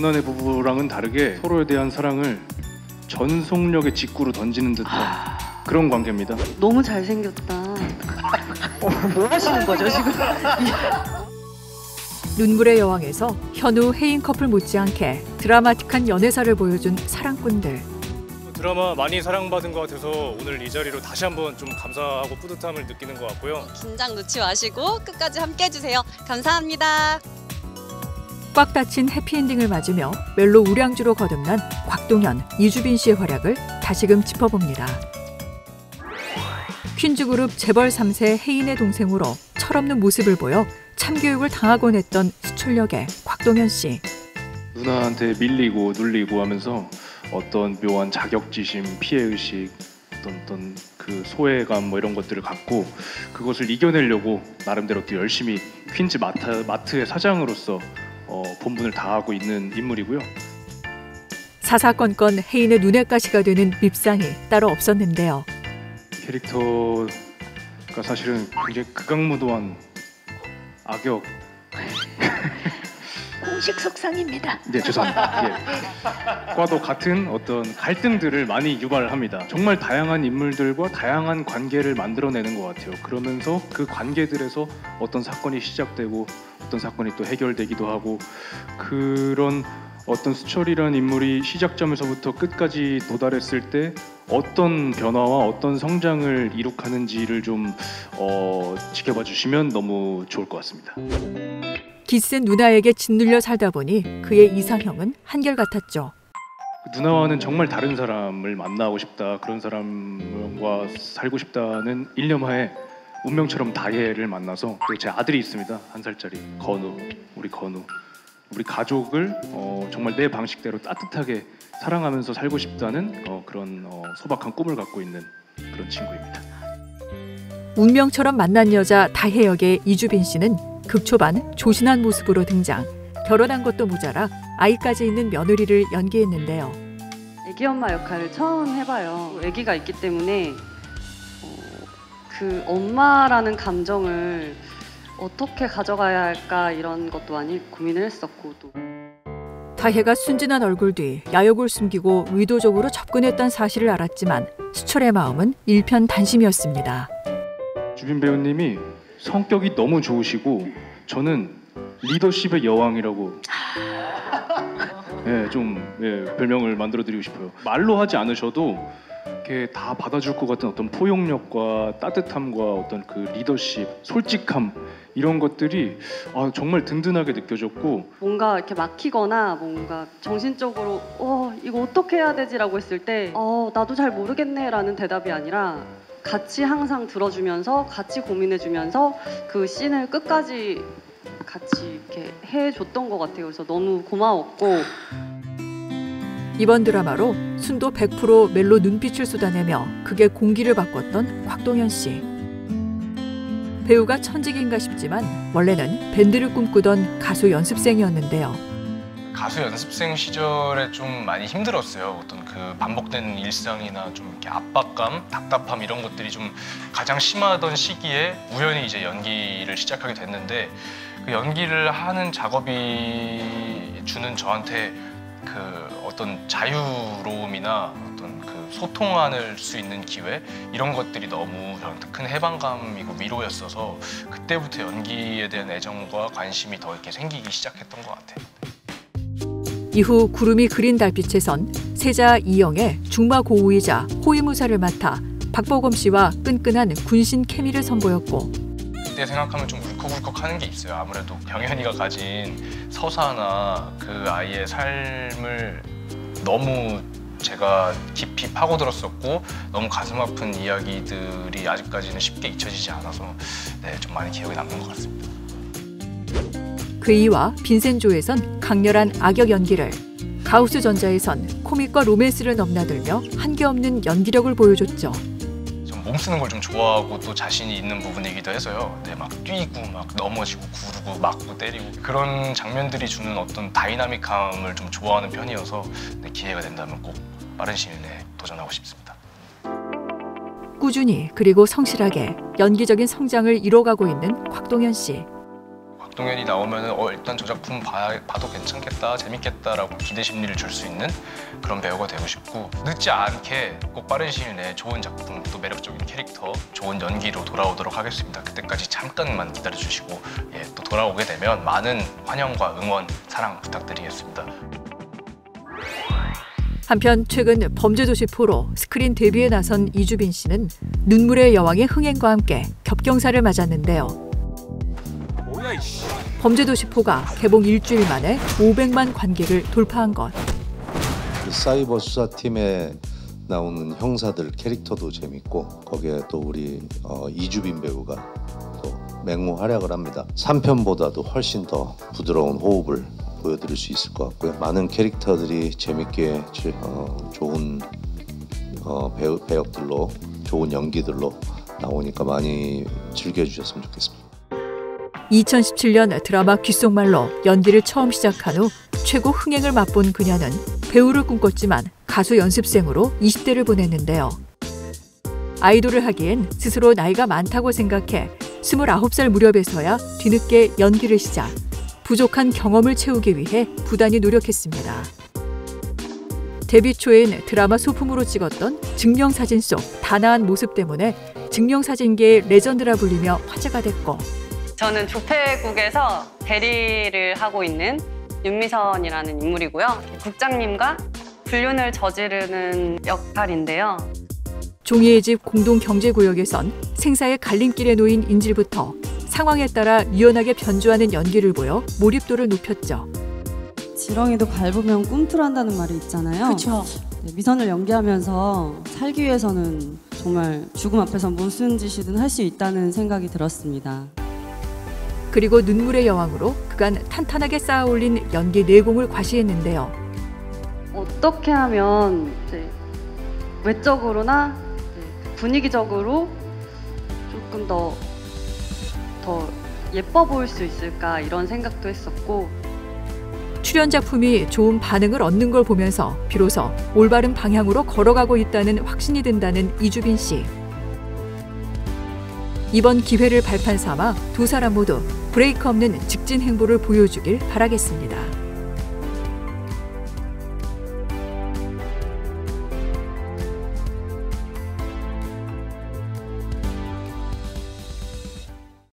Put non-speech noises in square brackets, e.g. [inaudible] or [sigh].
누나네 부부랑은 다르게 서로에 대한 사랑을 전속력의 직구로 던지는 듯한 그런 관계입니다. 너무 잘생겼다. 뭐 하시는 거죠 지금? [laughs] 눈물의 여왕에서 현우 혜인 커플 못지않게 드라마틱한 연애사를 보여준 사랑꾼들. 드라마 많이 사랑받은 것 같아서 오늘 이 자리로 다시 한번 좀 감사하고 뿌듯함을 느끼는 것 같고요. 긴장 놓지 마시고 끝까지 함께 해주세요. 감사합니다. 꽉 닫힌 해피엔딩을 맞으며 멜로 우량주로 거듭난 곽동현, 이주빈 씨의 활약을 다시금 짚어봅니다. 퀸즈그룹 재벌 3세 혜인의 동생으로 철없는 모습을 보여 참교육을 당하곤 했던 수출력의 곽동현 씨. 누나한테 밀리고 눌리고 하면서 어떤 묘한 자격지심, 피해의식, 어떤 어떤 그 소외감 뭐 이런 것들을 갖고 그것을 이겨내려고 나름대로 또 열심히 퀸즈 마트, 마트의 사장으로서 어, 본분을 다하고 있는 인물이고요. 사사건건 혜인의 눈엣 가시가 되는 밉상이 따로 없었는데요. 캐릭터가 사실은 굉장히 극악무도한 악역. [laughs] 공식 속상입니다. 네 죄송합니다. 예. 과도 같은 어떤 갈등들을 많이 유발합니다. 정말 다양한 인물들과 다양한 관계를 만들어내는 것 같아요. 그러면서 그 관계들에서 어떤 사건이 시작되고 어떤 사건이 또 해결되기도 하고 그런 어떤 수철이라는 인물이 시작점에서부터 끝까지 도달했을 때 어떤 변화와 어떤 성장을 이룩하는지를 좀 어, 지켜봐 주시면 너무 좋을 것 같습니다. 기센 누나에게 짓눌려 살다 보니 그의 이상형은 한결같았죠. 누나와는 정말 다른 사람을 만나고 싶다 그런 사람과 살고 싶다는 일념하에 운명처럼 다혜를 만나서 또 제 아들이 있습니다 한 살짜리 건우 우리 건우 우리 가족을 어, 정말 내 방식대로 따뜻하게 사랑하면서 살고 싶다는 어, 그런 어, 소박한 꿈을 갖고 있는 그런 친구입니다. 운명처럼 만난 여자 다혜 역의 이주빈 씨는 극초반 조신한 모습으로 등장. 결혼한 것도 모자라 아이까지 있는 며느리를 연기했는데요. 애기 엄마 역할을 처음 해봐요. 애기가 있기 때문에 어, 그 엄마라는 감정을 어떻게 가져가야 할까 이런 것도 많이 고민을 했었고 또 다혜가 순진한 얼굴 뒤 야욕을 숨기고 의도적으로 접근했던 사실을 알았지만 수철의 마음은 일편단심이었습니다. 주빈 배우님이 성격이 너무 좋으시고 저는 리더십의 여왕이라고 [laughs] 예, 좀 예, 별명을 만들어 드리고 싶어요. 말로 하지 않으셔도 이렇게 다 받아줄 것 같은 어떤 포용력과 따뜻함과 어떤 그 리더십, 솔직함 이런 것들이 아, 정말 든든하게 느껴졌고 뭔가 이렇게 막히거나 뭔가 정신적으로 어 이거 어떻게 해야 되지라고 했을 때 어 나도 잘 모르겠네라는 대답이 아니라 같이 항상 들어주면서 같이 고민해주면서 그 씬을 끝까지 같이 이렇게 해줬던 것 같아요. 그래서 너무 고마웠고 이번 드라마로 순도 100% 멜로 눈빛을 쏟아내며 극의 공기를 바꿨던 곽동현 씨. 배우가 천직인가 싶지만 원래는 밴드를 꿈꾸던 가수 연습생이었는데요. 가수 연습생 시절에 좀 많이 힘들었어요. 어떤 그 반복되는 일상이나 좀 이렇게 압박감, 답답함 이런 것들이 좀 가장 심하던 시기에 우연히 이제 연기를 시작하게 됐는데 그 연기를 하는 작업이 주는 저한테 그 어떤 자유로움이나 어떤 그 소통할 수 있는 기회 이런 것들이 너무 저한테 큰 해방감이고 위로였어서 그때부터 연기에 대한 애정과 관심이 더 이렇게 생기기 시작했던 것 같아요. 이후 구름이 그린 달빛에선 세자 이영의 중마 고우이자 호위무사를 맡아 박보검 씨와 끈끈한 군신 케미를 선보였고 그때 생각하면 좀 울컥울컥 하는 게 있어요. 아무래도 경현이가 가진 서사나 그 아이의 삶을 너무 제가 깊이 파고들었었고 너무 가슴 아픈 이야기들이 아직까지는 쉽게 잊혀지지 않아서 네, 좀 많이 기억에 남는 것 같습니다. 그 이후 빈센조에선 강렬한 악역 연기를 가우스 전자에선 코믹과 로맨스를 넘나들며 한계 없는 연기력을 보여줬죠. 좀 몸 쓰는 걸 좀 좋아하고 또 자신이 있는 부분이기도 해서요. 네, 막 뛰고 막 넘어지고 구르고 맞고 때리고 그런 장면들이 주는 어떤 다이나믹함을 좀 좋아하는 편이어서 네, 기회가 된다면 꼭 빠른 시일 내에 도전하고 싶습니다. 꾸준히 그리고 성실하게 연기적인 성장을 이뤄가고 있는 곽동현 씨. 곽동현이 나오면 어 일단 저 작품 봐, 봐도 괜찮겠다 재밌겠다라고 기대 심리를 줄 수 있는 그런 배우가 되고 싶고 늦지 않게 꼭 빠른 시일 내에 좋은 작품 또 매력적인 캐릭터 좋은 연기로 돌아오도록 하겠습니다 그때까지 잠깐만 기다려 주시고 예, 또 돌아오게 되면 많은 환영과 응원 사랑 부탁드리겠습니다 한편 최근 범죄도시 four로 스크린 데뷔에 나선 이주빈 씨는 눈물의 여왕의 흥행과 함께 겹경사를 맞았는데요. 범죄도시 four가 개봉 일주일 만에 500만 관객을 돌파한 것. 그 사이버 수사팀에 나오는 형사들 캐릭터도 재밌고 거기에 또 우리 어, 이주빈 배우가 또 맹활약을 합니다. 3편보다도 훨씬 더 부드러운 호흡을 보여드릴 수 있을 것 같고요. 많은 캐릭터들이 재밌게 지- 어, 좋은 어, 배우 배역들로 좋은 연기들로 나오니까 많이 즐겨주셨으면 좋겠습니다. 2017년 드라마 귓속말로 연기를 처음 시작한 후 최고 흥행을 맛본 그녀는 배우를 꿈꿨지만 가수 연습생으로 20대를 보냈는데요. 아이돌을 하기엔 스스로 나이가 많다고 생각해 29살 무렵에서야 뒤늦게 연기를 시작. 부족한 경험을 채우기 위해 부단히 노력했습니다. 데뷔 초엔 드라마 소품으로 찍었던 증명사진 속 단아한 모습 때문에 증명사진계의 레전드라 불리며 화제가 됐고 저는 조폐국에서 대리를 하고 있는 윤미선이라는 인물이고요. 국장님과 불륜을 저지르는 역할인데요. 종이의 집 공동경제구역에선 생사의 갈림길에 놓인 인질부터 상황에 따라 유연하게 변주하는 연기를 보여 몰입도를 높였죠. 지렁이도 밟으면 꿈틀한다는 말이 있잖아요. 그렇죠. 네, 미선을 연기하면서 살기 위해서는 정말 죽음 앞에서 무슨 짓이든 할 수 있다는 생각이 들었습니다. 그리고 눈물의 여왕으로 그간 탄탄하게 쌓아 올린 연기 내공을 과시했는데요. 어떻게 하면 외적으로나 분위기적으로 조금 더, 더 예뻐 보일 수 있을까 이런 생각도 했었고 출연 작품이 좋은 반응을 얻는 걸 보면서 비로소 올바른 방향으로 걸어가고 있다는 확신이 든다는 이주빈 씨. 이번 기회를 발판 삼아 두 사람 모두 브레이크 없는 직진 행보를 보여주길 바라겠습니다.